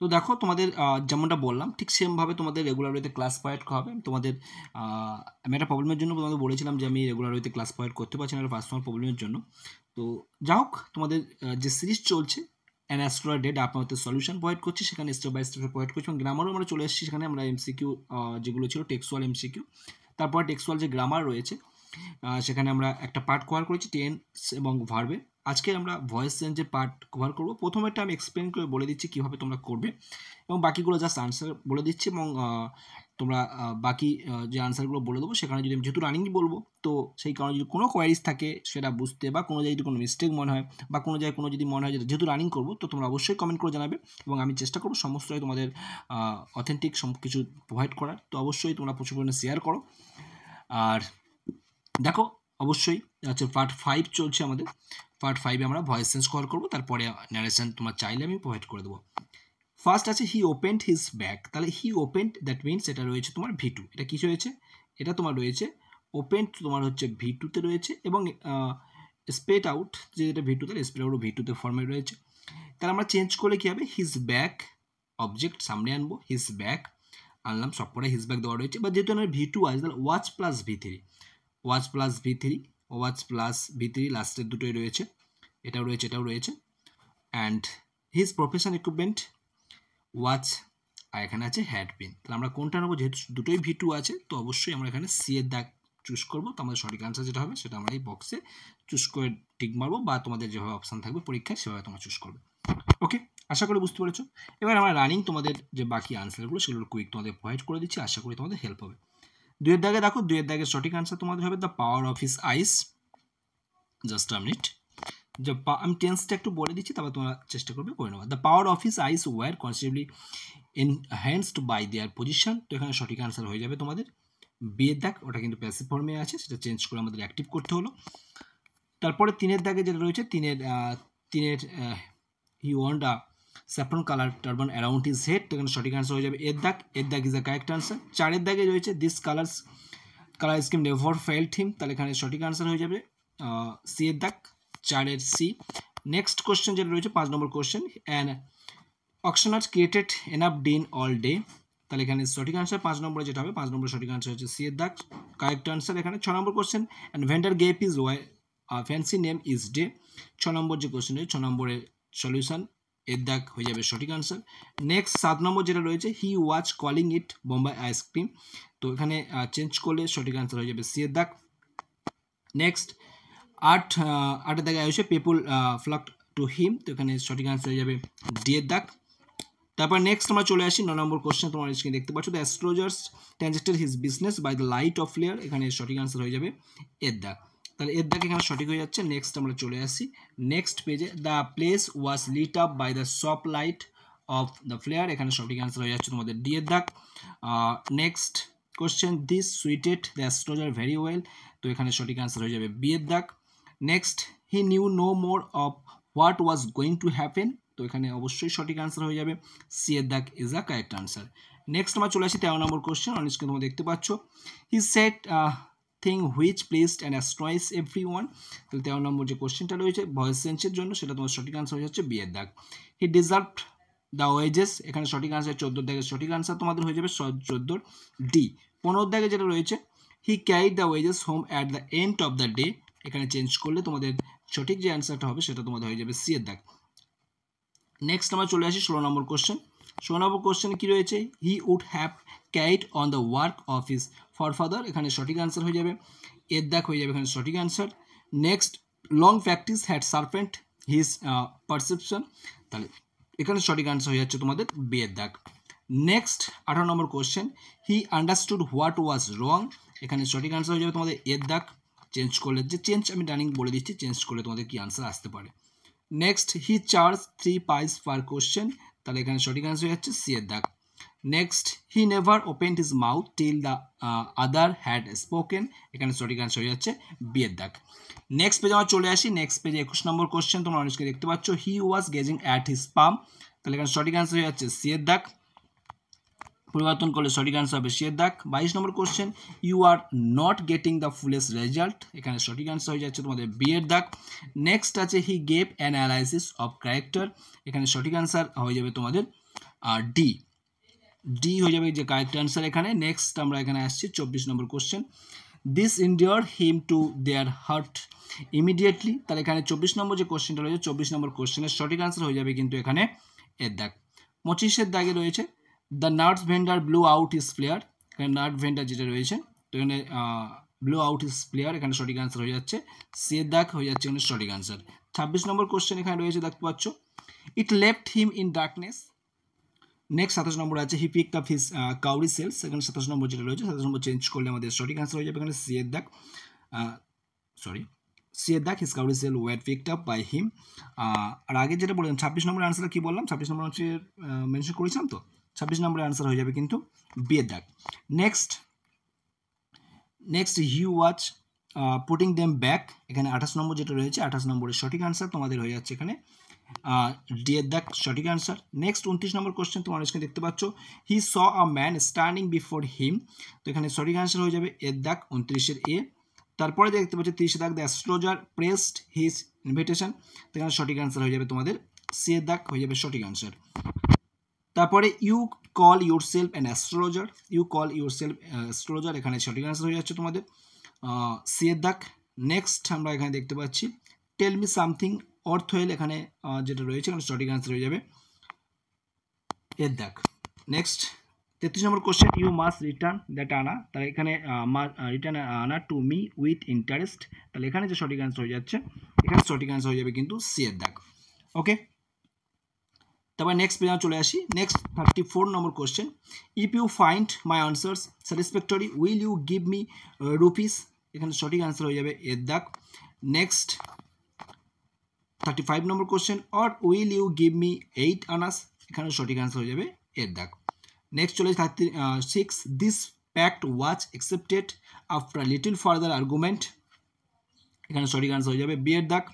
তো দেখো, তোমাদের যেমনটা বললাম, ঠিক সেমভাবে তোমাদের রেগুলার ওয়েতে ক্লাস করা হবে তোমাদের আমি একটা প্রবলেমের জন্য তোমাদের বলেছিলাম যে আমি রেগুলার ওয়েতে ক্লাস প্রোভাইড করতে পারছি না একটা পার্সোনাল প্রবলেমের জন্য। তো যা হোক, তোমাদের যে সিরিজ চলছে অ্যান অ্যাস্ট্রোয়ার ডেট আপনাদের সলিউশন প্রোভাইড করছি, সেখানে স্টেপ বাই স্টেপ প্রোভাইড করছি, এবং গ্রামারও আমরা চলে এসেছি সেখানে, আমরা এমসিকিউ যেগুলো ছিল টেক্সুয়াল এমসিকিউ তারপর টেক্সুয়াল যে গ্রামার রয়েছে সেখানে আমরা একটা পার্ট কভার করেছি টেন্স এবং ভার্বে আজকে আমরা ভয়েস চেঞ্জের পার্ট কভার করব। প্রথমেটা আমি এক্সপ্লেন করে বলে দিচ্ছি কীভাবে তোমরা করবে এবং বাকিগুলো জাস্ট আনসার বলে দিচ্ছি এবং তোমরা বাকি যে আনসারগুলো বলে দেবো সেখানে যদি আমি যেহেতু রানিংই বলব, তো সেই কারণে যদি কোনো কোয়ারিজ থাকে সেটা বুঝতে বা কোনো জায়গায় যদি কোনো মিস্টেক মনে হয় বা কোনো জায়গায় কোনো যদি মনে হয় যেহেতু রানিং করব, তো তোমরা অবশ্যই কমেন্ট করে জানাবে এবং আমি চেষ্টা করব সমস্তটাই তোমাদের অথেন্টিক সব কিছু প্রোভাইড করার। তো অবশ্যই তোমরা প্রচুর পরিমাণে শেয়ার করো। আর দেখো, অবশ্যই হচ্ছে পার্ট ফাইভ চলছে আমাদের। পার্ট ফাইভে আমরা ভয়েস চেঞ্জ কল করব, তারপরে ন্যারেশন তোমার চাইলে আমি প্রোভাইড করে দেবো। ফার্স্ট আছে হি ওপেন্ড হিজ ব্যাগ তাহলে হি ওপেন্ড দ্যাট মিনস এটা রয়েছে তোমার ভি টু এটা কিছু হয়েছে এটা তোমার রয়েছে ওপেন্ড তোমার হচ্ছে ভি টুতে রয়েছে এবং স্পেট আউট যে যেটা ভি টু তাহলে স্পেট আউট ভি টুতে ফর্মে রয়েছে। তাহলে আমরা চেঞ্জ করলে কী হবে? হিজ ব্যাক অবজেক্ট সামনে আনব হিজ ব্যাক আনলাম সবকটাই হিজ ব্যাক দেওয়া রয়েছে। বা যেহেতু আমার ভি টু আছে, তাহলে was plus V three was plus V three was plus V three, লাস্টের দুটোই রয়েছে। এটাও রয়েছে এটাও রয়েছে। And his profession equipment was আর এখানে আছে হ্যাড পিন তাহলে আমরা কোনটা নেব? যেহেতু দুটোই ভি টু আছে, তো অবশ্যই আমরা এখানে সি এর দাগ চুজ করব। তো আমাদের সঠিক আনসার যেটা হবে, সেটা আমরা এই বক্সে চুজ করে টিক মারবো বা তোমাদের যেভাবে অপশান থাকবে পরীক্ষায়, সেভাবে তোমরা চুজ করবে। ওকে আশা করি বুঝতে পেরেছ। এবার আমরা রানিং তোমাদের যে বাকি আনসারগুলো সেগুলো কুইক তোমাদের প্রোভাইড করে দিচ্ছি। আশা করি তোমাদের হেল্প হবে। দুয়ের দাগে দেখো দুয়ের দাগের সঠিক আনসার তোমাদের হবে the power of his eyes just a minute আমি টেন্সটা একটু বলে দিচ্ছি, তারপর তোমরা চেষ্টা করবে করে নেওয়া the power of his eyes were considerably enhanced by their position তো এখানে সঠিক আনসার হয়ে যাবে তোমাদের। বিয়ের দাগ, ওটা কিন্তু প্যাসিভ ফর্মে আছে, সেটা চেঞ্জ করে আমাদের অ্যাক্টিভ করতে হলো। তারপরে তিনের দাগে যেটা রয়েছে, তিনের তিনের he wound a saffron colour turban around his head, এখানে সঠিক আনসার হয়ে যাবে এর দাগ। এর দাগ ইজ দ্য কারেক্ট আনসার চারের দাগে রয়েছে this colours colour scheme never failed him তাহলে এখানে সঠিক আনসার হয়ে যাবে সি এর দাগ, চারের সি নেক্সট কোশ্চেন যেটা রয়েছে, পাঁচ নম্বর question and auctioneer created enough din all day তাহলে এখানে সঠিক আনসার পাঁচ নম্বরে যেটা হবে, পাঁচ নম্বর সঠিক আনসার হচ্ছে সি এর দাগ। কারেক্ট আনসার এখানে ছ নম্বর question and vendor gave is why fancy name is day ছ নম্বর যে কোশ্চেন রয়েছে, ছ নম্বরের সলিউশন এর দাগ হয়ে যাবে সঠিক আনসার নেক্সট সাত নম্বর যেটা রয়েছে he was calling it Bombay ice cream তো এখানে চেঞ্জ করলে সঠিক আনসার হয়ে যাবে সি এর দাগ। নেক্সট আট আটের দাগে আসে পিপুল ফ্লাক টু হিম তো এখানে সঠিক আনসার হয়ে যাবে ডি এর দাগ। তারপর নেক্সট আমরা চলে আসি, ন নম্বর কোশ্চেন তোমার স্ক্রিনে দেখতে পাচ্ছ। The astrologers transacted his business by the light of flare এখানে সঠিক আনসার হয়ে যাবে এর দাগ। তাহলে এর দাগ এখানে সঠিক হয়ে যাচ্ছে। নেক্সট আমরা চলে আসি। নেক্সট পেজে the place was lit up by the shop light of the flare এখানে সঠিক আনসার হয়ে যাচ্ছে তোমাদের ডি এর দাগ। Next question this suited the astrologer very well তো এখানে সঠিক আনসার হয়ে যাবে বি এর দাগ। Next he knew no more of what was going to happen তো এখানে অবশ্যই সঠিক আনসার হয়ে যাবে। সি এর দাগ is a correct answer next আমরা চলে আসি তেরো নম্বর কোশ্চেন অন স্ক্রিন তোমরা দেখতে পাচ্ছ। He said thing which pleased and astonished every one তাহলে তেরো নম্বর যে কোশ্চেনটা রয়েছে ভয়েস সেন্সের জন্য সেটা তোমার সঠিক আনসার হয়ে যাচ্ছে বি এর দাগ। হি ডিজার্ভ দ্য ওয়েজেস এখানে সঠিক আনসার চোদ্দোর দাগের সঠিক আনসার তোমাদের হয়ে যাবে চোদ্দোর ডি পনেরো দাগে যেটা রয়েছে he carry the wages home at the end of the day এখানে চেঞ্জ করলে তোমাদের সঠিক যে অ্যান্সারটা হবে সেটা তোমাদের হয়ে যাবে সি এর দাগ। নেক্সট আমরা চলে আসি ষোলো নম্বর কোশ্চেন ষোলো নম্বর কোশ্চেনে কী রয়েছে? He would have carried on the work of his forefather এখানে সঠিক আনসার হয়ে যাবে। এর দাগ হয়ে যাবে এখানে সঠিক answer next long practice had sharpened his perception তাহলে এখানে সঠিক আনসার হয়ে যাচ্ছে তোমাদের বি এর দাগ নেক্সট আঠারো নম্বর question he understood what was wrong এখানে সঠিক আনসার হয়ে যাবে তোমাদের এর দাগ চেঞ্জ করলে যে চেঞ্জ আমি রানিং বলে দিচ্ছি চেঞ্জ করলে তোমাদের কি আনসার আসতে পারে। নেক্সট হি চার্জ থ্রি পাইস পার কোশ্চেন তাহলে এখানে সঠিক আনসার হয়ে যাচ্ছে সি এর দাগ next he never opened his mouth till the other had spoken এখানে সঠিক আনসার হয়ে যাচ্ছে, বিয়ের দাগ। নেক্সট পেজে আমরা চলে আসি নেক্সট পেজে একুশ নম্বর কোশ্চেন তোমরা অনেককে দেখতে পাচ্ছ he was gazing at his palm তাহলে এখানে সঠিক আনসার হয়ে যাচ্ছে সি এর দাগ। পরিবর্তন করলে সঠিক আনসার হবে সি এর দাগ। বাইশ নম্বর question you are not getting the fullest result এখানে সঠিক আনসার হয়ে যাচ্ছে তোমাদের বিয়ের দাগ। নেক্সট আছে he gave analysis of character এখানে সঠিক আনসার হয়ে যাবে তোমাদের ডি ডি হয়ে যাবে যে কারেক্ট অ্যান্সার এখানে। নেক্সট আমরা এখানে আসছি চব্বিশ নম্বর question this endeared him to their heart immediately তাহলে এখানে চব্বিশ নম্বর যে কোশ্চেনটা রয়েছে, চব্বিশ নম্বর কোশ্চেনের সঠিক আনসার হয়ে যাবে কিন্তু এখানে এর দাগ। পঁচিশের দাগে রয়েছে the nuts vendor blew out his flare এখানে নার্স ভেন্ডার যেটা রয়েছে, তো এখানে ব্লু আউট ইস প্লেয়ার এখানে সঠিক আনসার হয়ে যাচ্ছে। সি দাগ হয়ে যাচ্ছে, এখানে সঠিক আনসার ছাব্বিশ নম্বর কোশ্চেন এখানে রয়েছে, দেখতে পাচ্ছ। It left him in darkness next সাতাশ নম্বর আছে হি পিক আপ হিস কাউরি সেলস সেখানে সাতাশ নম্বর যেটা রয়েছে, সাতাশ নম্বর চেঞ্জ করলে আমাদের সঠিক আনসার হয়ে যাবে এখানে সি এর দাগ সরি সি এর দাগ his cowrie shell were picked up by him আর আগে যেটা বললাম ছাব্বিশ নম্বরের আনসার কি বললাম? ছাব্বিশ নম্বর হচ্ছে মেনশন করেছিলাম তো? ছাব্বিশ নম্বরের আনসার হয়ে যাবে কিন্তু বি এর দাগ next next he was putting them back এখানে আঠাশ নম্বর যেটা রয়েছে, আঠাশ নম্বরের সঠিক আনসার তোমাদের হয়ে যাচ্ছে এখানে। ডি এর দাগ সঠিক আনসার নেক্সট উনত্রিশ নম্বর কোশ্চেন তোমার এখানে দেখতে পাচ্ছ। He saw a man standing before him তো এখানে সঠিক আনসার হয়ে যাবে এর দাগ উনত্রিশের এ। তারপরে দেখতে পাচ্ছ, তিরিশে দাগ the astrologer pressed his invitation তো এখানে সঠিক আনসার হয়ে যাবে তোমাদের। সি এর দাগ হয়ে যাবে সঠিক আনসার তারপরে you call yourself an astrologer you call yourself astrologer এখানে সঠিক আনসার হয়ে যাচ্ছে তোমাদের। সি এর দাগ নেক্সট আমরা এখানে দেখতে পাচ্ছি। টেল মি সামথিং অর্থ এখানে যেটা রয়েছে, এখানে সঠিক আনসার হয়ে যাবে। এর দাগ নেক্সট তেত্রিশ নম্বর question you must return that anna. তাহলে এখানে রিটার্ন আনা টু মি উইথ ইন্টারেস্ট তাহলে এখানে যে সঠিক আনসার হয়ে যাচ্ছে, এখানে সঠিক আনসার হয়ে যাবে কিন্তু সি এর দাগ ওকে তারপর নেক্সট পেজে চলে আসি। Next thirty four number question if you find my answers satisfactory will you give me rupees এখানে সঠিক আনসার হয়ে যাবে এর দাগ next thirty five number question or will you give me eight annas এখানে সঠিক আনসার হয়ে যাবে এর দাগ। নেক্সট চলে thirty six this pact was accepted after little further argument এখানে সঠিক আনসার হয়ে যাবে বি এর দাগ।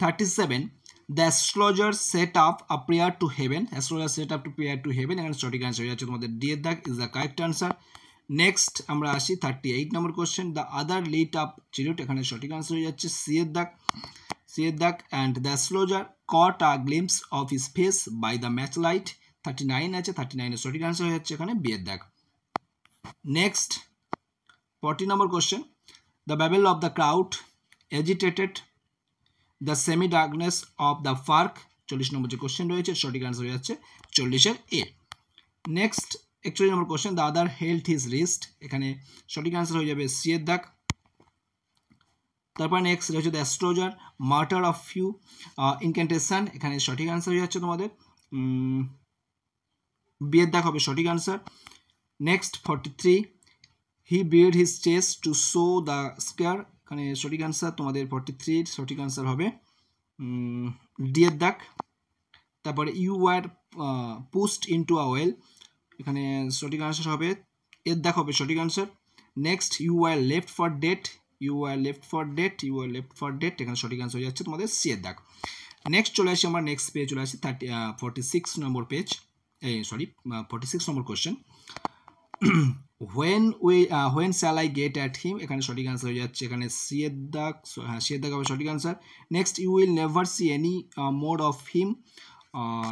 Thirty seven the astrologer set up a prayer to heaven astrologer set up to prayer to heaven এখানে সঠিক আনসার হয়ে যাচ্ছে তোমাদের ডি দাগ। Is the correct answer next আমরা আসি thirty eight number question the other lit up cheroot এখানে সঠিক আনসার হয়ে যাচ্ছে সি এর দাগ সি এর দাগ and the astrologer caught a glimpse of his face by the match light thirty nine আছে থার্টি নাইনের সঠিক আনসার হয়ে যাচ্ছে এখানে বি এর দাগ next forty number question the babel of the crowd agitated the semi darkness of the park চল্লিশ নম্বর যে কোশ্চেন রয়েছে, সঠিক আনসার হয়ে যাচ্ছে চল্লিশের এ নেক্সট একচল্লিশ নম্বর question the other held his wrist এখানে সঠিক আনসার হয়ে যাবে সি এর দাগ তারপর নেক্সট রয়েছে the astrologer muttered of few incantation এখানে সঠিক আনসার হয়ে যাচ্ছে তোমাদের। বি এর দাগ হবে সঠিক answer next forty three he bared his chest to show the scar এখানে সঠিক আনসার তোমাদের ফর্টি থ্রির সঠিক আনসার হবে। ডি এর দাগ। তারপরে you are pushed into a well এখানে সঠিক আনসার হবে। এর দাগ হবে সঠিক answer next you are left for dead you are left for dead you are left for dead এখানে সঠিক আনসার হয়ে যাচ্ছে তোমাদের সি এর দাগ নেক্সট চলে আসি আমরা নেক্সট পেজ চলে আসি থার্টি ফর্টি সিক্স নম্বর পেজ এই sorry forty six number question when we when shall I get at him এখানে সঠিক আনসার হয়ে যাচ্ছে। এখানে সি এর দাগ হ্যাঁ এর দাগ হবে সঠিক answer next you will never see any more of him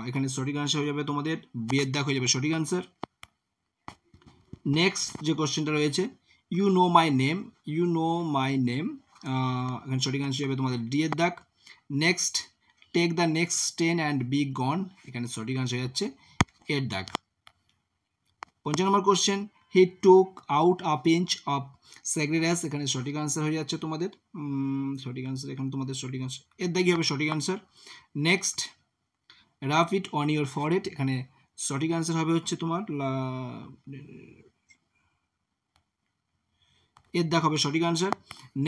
এখানে সঠিক আনসার হয়ে যাবে তোমাদের বি এর দাগ হয়ে যাবে, সঠিক আনসার নেক্সট যে কোশ্চেনটা রয়েছে you know my name you know my name এখানে সঠিক আনসার হবে তোমাদের ডি এর দাগ। Next take the next train and be gone এখানে সঠিক আনসার হয়ে যাচ্ছে এর দাগ। পঞ্চাশ নম্বর question he took out a pinch of sacred ash এখানে সঠিক আনসার হয়ে যাচ্ছে তোমাদের। সঠিক আনসার এখানে তোমাদের সঠিক আনসার এর দাগই হবে সঠিক answer next rub it on your forehead এখানে সঠিক আনসার হবে হচ্ছে তোমার এর দেখ হবে সঠিক আনসার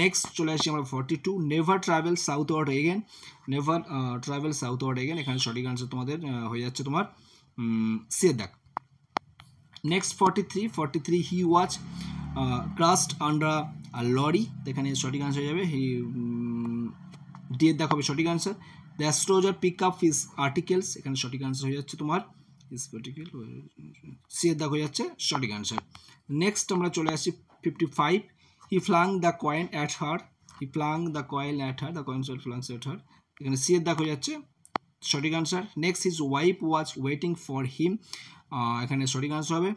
নেক্সট চলে আসছি আমরা forty two never travel southward again never travel southward again এখানে সঠিক আনসার তোমাদের হয়ে যাচ্ছে তোমার। সি দেখ। Next forty three forty three he was thrust under lorry এখানে সঠিক আনসার হয়ে যাবে। হি ডি এর দেখ হবে সঠিক answer the astrologer pick up his articles এখানে সঠিক আনসার হয়ে যাচ্ছে তোমার। হিস সি এর দেখ হয়ে যাচ্ছে, সঠিক আনসার নেক্সট আমরা চলে আসছি fifty five he flung the coin at her he flung the coin at her the coin flungs at her এখানে সি এর দেখ হয়ে যাচ্ছে, সঠিক answer next his wife was waiting for him এখানে সঠিক আনসার হবে।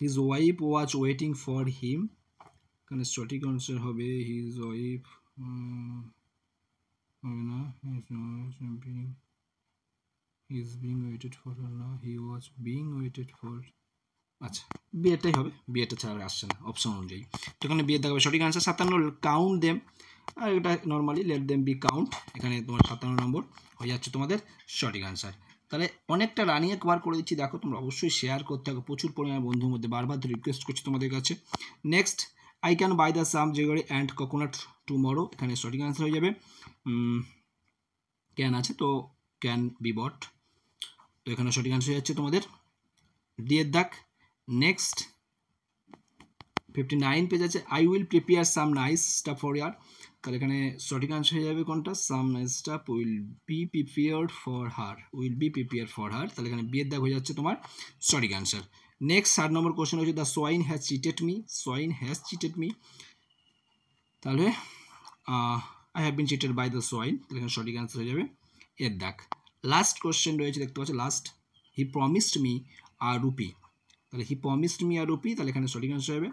His wife was waiting for him এখানে সঠিক আনসার হবে হিজ ওয়াইফ হবে না। হিজ বিং ওয়েটেড ফর না he was being waited for আচ্ছা বিয়েটাই হবে। বিয়েটা ছাড়া আসছে না অপশন অনুযায়ী। তো এখানে বিয়ে দেখাবে, সঠিক আনসার সাতান্ন কাউন্ট দেম আর এটা normally let them be count এখানে তোমার সাতান্ন নম্বর হয়ে যাচ্ছে তোমাদের সঠিক আনসার তাহলে অনেকটা রানিয়ে কভার করে দিচ্ছি। দেখো তোমরা অবশ্যই শেয়ার করতে হবে প্রচুর পরিমাণে বন্ধুর মধ্যে বারবার রিকোয়েস্ট করছি তোমাদের কাছে। Next I can buy the some jaggery and coconut tomorrow এখানে সঠিক আনসার হয়ে যাবে। ক্যান আছে তো ক্যান বি বট তো এখানে সঠিক আনসার হয়ে যাচ্ছে তোমাদের। ডিয়ের দাগ নেক্সট ফিফটি নাইন পেজ আছে। I will prepare some nice stuff for her তাহলে এখানে সঠিক আনসার হয়ে যাবে কোনটা? Some stuff will be prepared for her will be prepare for her তাহলে এখানে বিয়ের দাগ হয়ে যাচ্ছে তোমার সঠিক আনসার নেক্সট ষাট নম্বর কোশ্চেন হচ্ছে the swine has cheated me swine has cheated me তাহলে I have been cheated by the swine তাহলে এখানে সঠিক আনসার হয়ে যাবে এর দাগ। লাস্ট কোশ্চেন রয়েছে, দেখতে পাচ্ছ? Last he promised me a rupee তাহলে he promised me a rupee তাহলে এখানে সঠিক আনসার হবে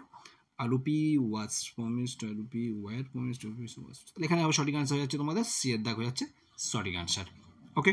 a rupee was promised a rupee were promised rupee was এখানে আবার সঠিক আনসার হয়ে যাচ্ছে তোমাদের। সি দাগ হয়ে যাচ্ছে সঠিক আনসার ওকে